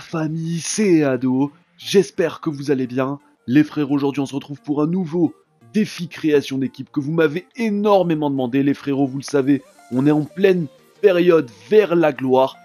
famille, c'est Ado. J'espère que vous allez bien. Les frères, aujourd'hui on se retrouve pour un nouveau défi création d'équipe que vous m'avez énormément demandé. Les frérots, vous le savez, on est en pleine période vers la gloire.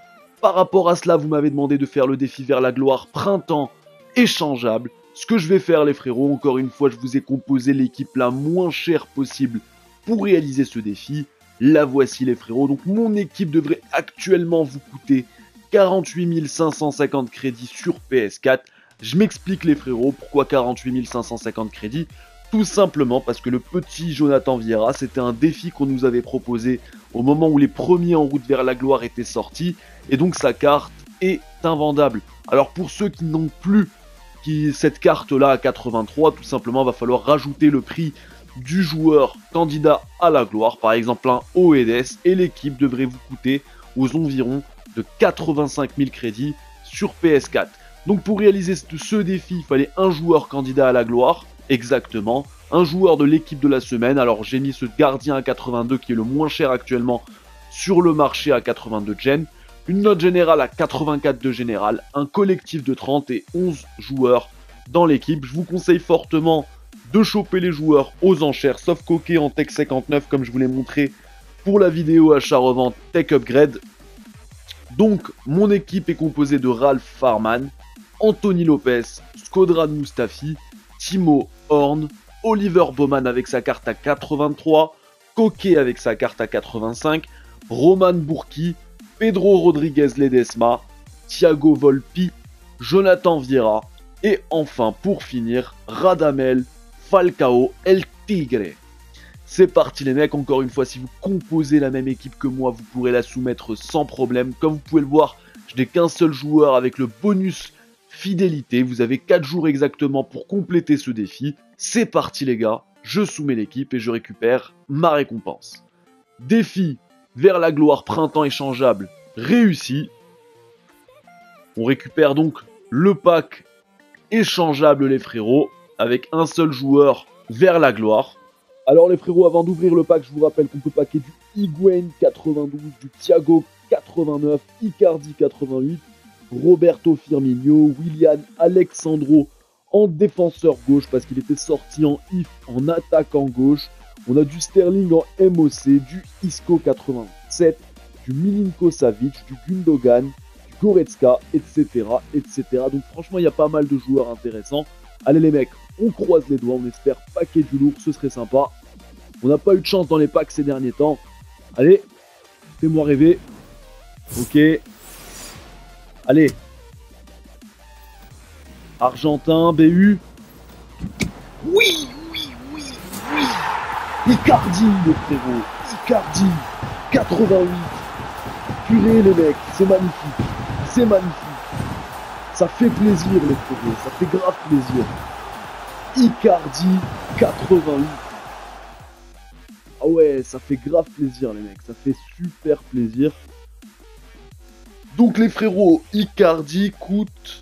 Par rapport à cela, vous m'avez demandé de faire le défi vers la gloire printemps échangeable. Ce que je vais faire les frérots, encore une fois, je vous ai composé l'équipe la moins chère possible pour réaliser ce défi. La voici les frérots. Donc mon équipe devrait actuellement vous coûter 48 550 crédits sur PS4. Je m'explique les frérots, pourquoi 48 550 crédits? Tout simplement parce que le petit Jonathan Vieira, c'était un défi qu'on nous avait proposé au moment où les premiers en route vers la gloire étaient sortis, et donc sa carte est invendable. Alors pour ceux qui n'ont plus cette carte-là à 83, tout simplement, va falloir rajouter le prix du joueur candidat à la gloire, par exemple un OEDS, et l'équipe devrait vous coûter aux environs de 85 000 crédits sur PS4. Donc pour réaliser ce défi, il fallait un joueur candidat à la gloire, exactement, un joueur de l'équipe de la semaine. Alors j'ai mis ce gardien à 82 qui est le moins cher actuellement sur le marché à 82 gen, une note générale à 84 de général, un collectif de 30 et 11 joueurs dans l'équipe. Je vous conseille fortement de choper les joueurs aux enchères, sauf Coquet en Tech 59 comme je vous l'ai montré pour la vidéo achat-revente Tech Upgrade. Donc, mon équipe est composée de Ralph Farman, Anthony Lopez, Skodran Mustafi, Timo Horn, Oliver Bowman avec sa carte à 83, Coquet avec sa carte à 85, Roman Bourki, Pedro Rodriguez Ledesma, Thiago Volpi, Jonathan Vieira et enfin pour finir Radamel Falcao El Tigre. C'est parti les mecs, encore une fois, si vous composez la même équipe que moi, vous pourrez la soumettre sans problème. Comme vous pouvez le voir, je n'ai qu'un seul joueur avec le bonus fidélité. Vous avez 4 jours exactement pour compléter ce défi. C'est parti les gars, je soumets l'équipe et je récupère ma récompense. Défi vers la gloire printemps échangeable réussi. On récupère donc le pack échangeable les frérots avec un seul joueur vers la gloire. Alors les frérots, avant d'ouvrir le pack, je vous rappelle qu'on peut paquer du Higuain 92, du Thiago 89, Icardi 88, Roberto Firmino, William Alexandro en défenseur gauche parce qu'il était sorti en IF en attaquant gauche. On a du Sterling en MOC, du Isco 87, du Milinko Savic, du Gundogan, du Goretzka, etc. etc. Donc franchement, il y a pas mal de joueurs intéressants. Allez les mecs, on croise les doigts, on espère paquet du lourd, ce serait sympa. On n'a pas eu de chance dans les packs ces derniers temps. Allez, fais-moi rêver. Ok. Allez. Argentin, BU. Oui, oui, oui, oui. Icardi, le frérot. Icardi. 88. Purée, les mecs, c'est magnifique. C'est magnifique. Ça fait plaisir, les frérots. Ça fait grave plaisir. Icardi 88. Ah ouais, ça fait grave plaisir les mecs, ça fait super plaisir. Donc les frérots, Icardi coûte...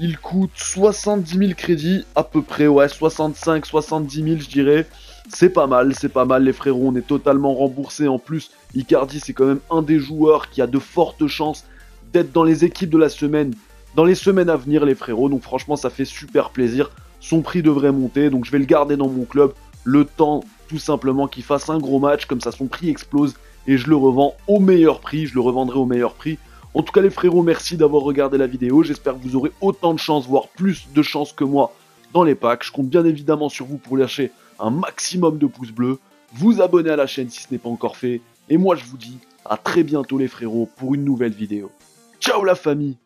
Il coûte 70 000 crédits à peu près, ouais, 65, 70 000 je dirais. C'est pas mal, c'est pas mal les frérots, on est totalement remboursé. En plus, Icardi c'est quand même un des joueurs qui a de fortes chances d'être dans les équipes de la semaine, dans les semaines à venir les frérots. Donc franchement ça fait super plaisir son prix devrait monter, donc je vais le garder dans mon club le temps tout simplement qu'il fasse un gros match, comme ça son prix explose et je le revends au meilleur prix, je le revendrai au meilleur prix. En tout cas les frérots, merci d'avoir regardé la vidéo, j'espère que vous aurez autant de chance, voire plus de chance que moi dans les packs. Je compte bien évidemment sur vous pour lâcher un maximum de pouces bleus, vous abonner à la chaîne si ce n'est pas encore fait, et moi je vous dis à très bientôt les frérots pour une nouvelle vidéo. Ciao la famille